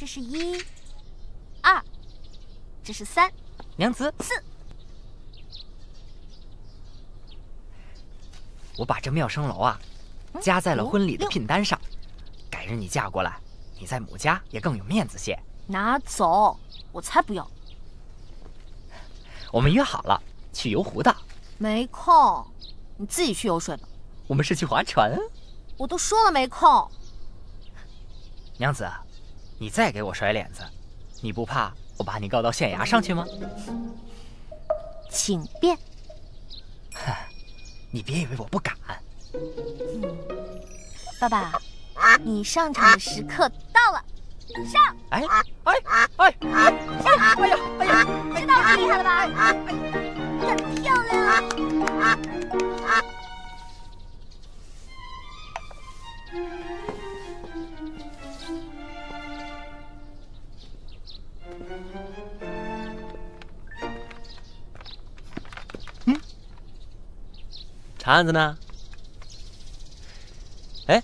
这是一、二，这是三，娘子，四。我把这妙生楼啊，加在了婚礼的聘单上，改日你嫁过来，你在母家也更有面子些。拿走，我才不要。我们约好了去游湖的，没空，你自己去游水吧。我们是去划船。我都说了没空。娘子，你再给我甩脸子，你不怕我把你告到县衙上去吗？请便。你别以为我不敢。爸爸，你上场的时刻到了，上！哎哎哎哎！上！哎呀哎呀，知道我厉害了吧？很漂亮。嗯，查案子呢？哎，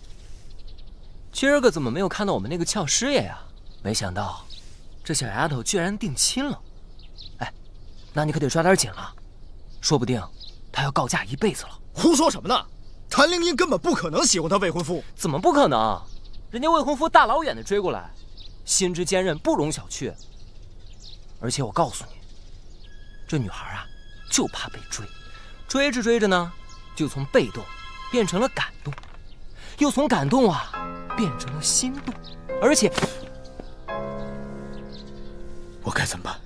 今儿个怎么没有看到我们那个俏师爷呀？没想到，这小丫头居然定亲了。哎，那你可得抓点紧了，说不定她要告假一辈子了。胡说什么呢？谭灵英根本不可能喜欢她未婚夫。怎么不可能？人家未婚夫大老远的追过来，心之坚韧不容小觑。而且我告诉你，这女孩啊，就怕被追，追着追着呢，就从被动变成了感动，又从感动啊变成了心动，而且我该怎么办？